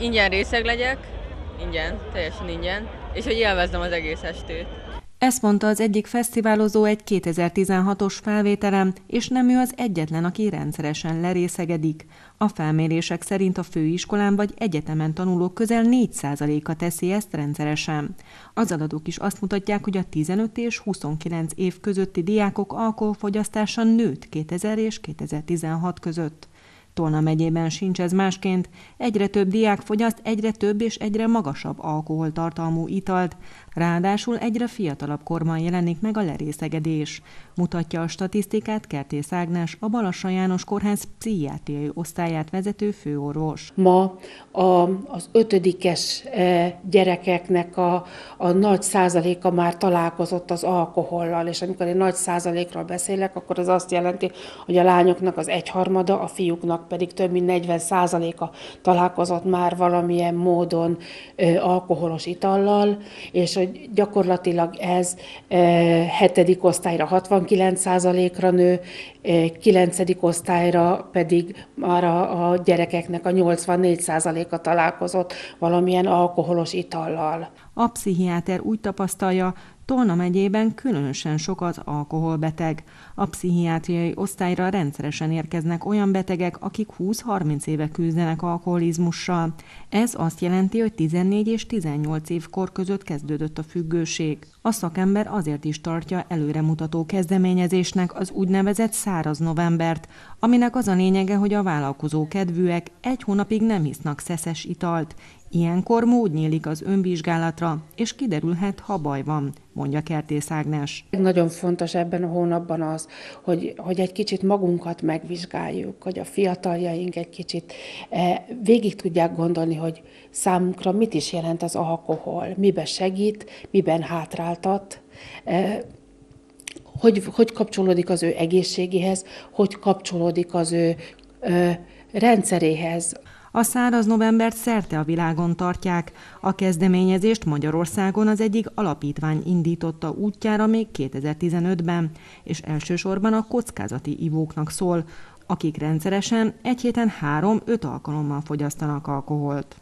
ingyen részeg legyek, ingyen, teljesen ingyen, és hogy élvezzem az egész estét. Ezt mondta az egyik fesztiválozó egy 2016-os felvételem, és nem ő az egyetlen, aki rendszeresen lerészegedik. A felmérések szerint a főiskolán vagy egyetemen tanulók közel 4%-a teszi ezt rendszeresen. Az adatok is azt mutatják, hogy a 15 és 29 év közötti diákok alkoholfogyasztása nőtt 2000 és 2016 között. Tolna megyében sincs ez másként, egyre több diák fogyaszt egyre több és egyre magasabb alkoholtartalmú italt, ráadásul egyre fiatalabb korban jelenik meg a lerészegedés. Mutatja a statisztikát Kertész Ágnes, a Balassa János Kórház pszichiátriai osztályát vezető főorvos. Ma a, az ötödikes e, gyerekeknek a, a nagy százaléka már találkozott az alkohollal, és amikor egy nagy százalékról beszélek, akkor az azt jelenti, hogy a lányoknak az egyharmada, a fiúknak pedig több mint 40 százaléka találkozott már valamilyen módon alkoholos itallal, és hogy gyakorlatilag ez hetedik osztályra 69 százalékra nő, kilencedik osztályra pedig már a, a gyerekeknek a 84 százaléka találkozott valamilyen alkoholos itallal. A pszichiáter úgy tapasztalja, Tolna megyében különösen sok az alkoholbeteg. A pszichiátriai osztályra rendszeresen érkeznek olyan betegek, akik 20-30 éve küzdenek alkoholizmussal. Ez azt jelenti, hogy 14 és 18 év kor között kezdődött a függőség. A szakember azért is tartja előremutató kezdeményezésnek az úgynevezett száraz novembert, aminek az a lényege, hogy a vállalkozó kedvűek egy hónapig nem hisznak szeszes italt, Ilyenkor mód nyílik az önvizsgálatra, és kiderülhet, ha baj van, mondja Kertész Ágnes. Nagyon fontos ebben a hónapban az, hogy, hogy egy kicsit magunkat megvizsgáljuk, hogy a fiataljaink egy kicsit eh, végig tudják gondolni, hogy számukra mit is jelent az alkohol, miben segít, miben hátráltat, eh, hogy, hogy kapcsolódik az ő egészségéhez, hogy kapcsolódik az ő eh, rendszeréhez. A száraz novembert szerte a világon tartják. A kezdeményezést Magyarországon az egyik alapítvány indította útjára még 2015-ben, és elsősorban a kockázati ivóknak szól, akik rendszeresen egy héten három-öt alkalommal fogyasztanak alkoholt.